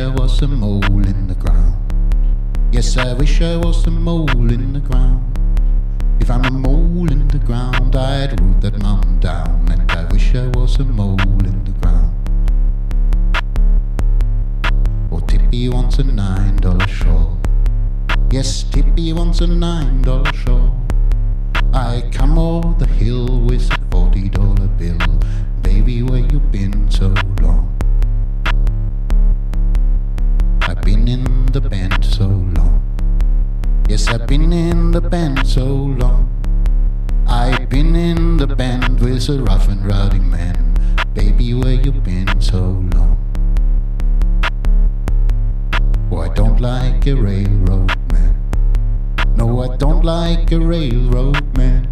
I was a mole in the ground. Yes, I wish I was a mole in the ground. If I'm a mole in the ground, I'd root that mountain down. And I wish I was a mole in the ground. Oh, Tippy wants a nine dollar shawl. Yes, Tippy wants a nine dollar shawl. I come over the hill with a forty dollar bill. Baby, where you been so long? Yes, I've been in the band so long. I've been in the band with a rough and rowdy man. Baby, where you been so long? Oh, I don't like a railroad man. No, I don't like a railroad man.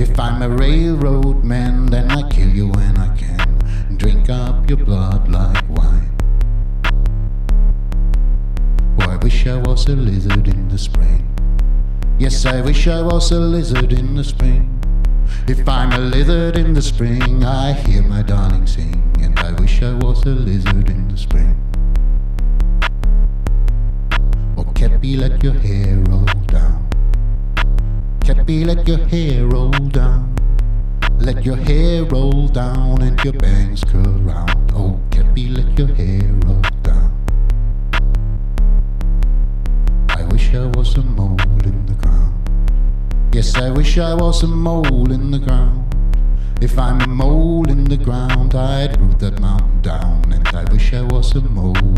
If I'm a railroad man, then I kill you when I can. Drink up your blood like I was a lizard in the spring. Yes, I wish I was a lizard in the spring. If I'm a lizard in the spring, I hear my darling sing. And I wish I was a lizard in the spring. Oh, Keppy, let your hair roll down. Keppy, let your hair roll down. Let your hair roll down and your bangs curl round. Oh, Keppy, let your hair roll I wish I was a mole in the ground. If I'm a mole in the ground, I'd root that mountain down. And I wish I was a mole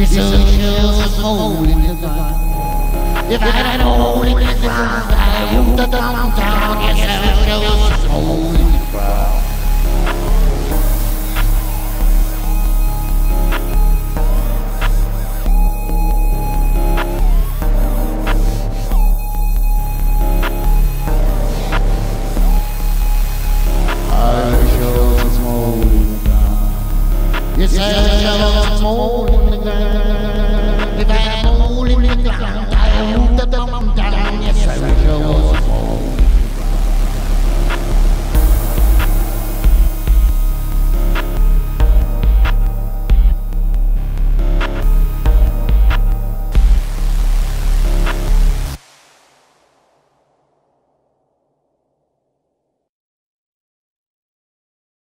It's a chill hole in the. If I had a hole in the I would have dumped down. Yes, a hole. them, them.